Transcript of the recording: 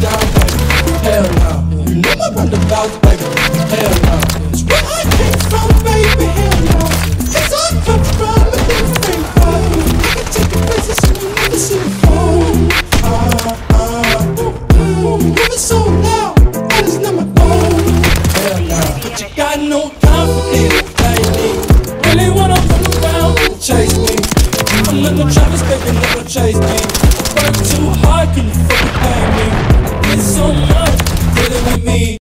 Down. Hell no. You know my roundabouts, baby. Hell no. no time for people like. Really wanna run around and chase me. I'm not no Travis, baby, not no chase me. Work too hard, can you fucking pay me? It's so much, dealing with me.